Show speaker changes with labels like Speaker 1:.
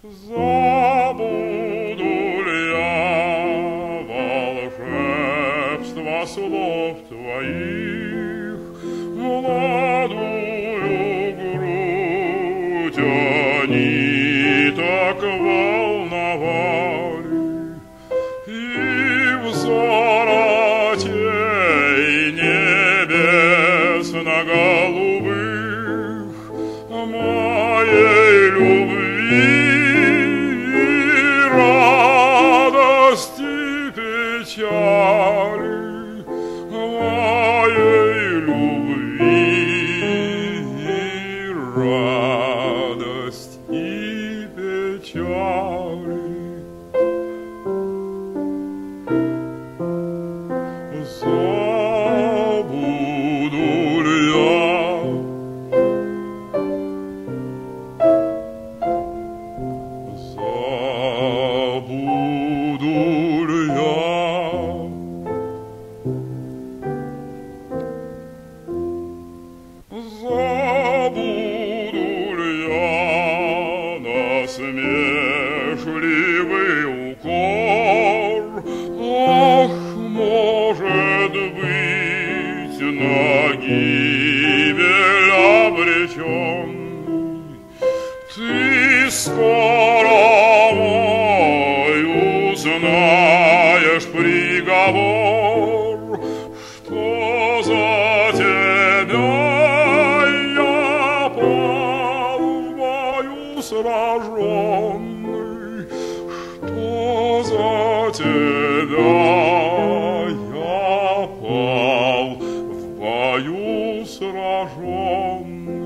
Speaker 1: Забуду ли я волшебство слов твоих, Молодую грудь они так волновали, печали. Забуду насмешливый укор? Ах, может быть, на гибель обреченный Ты скоро сраженный, Что за тебя я пал в бою сраженный.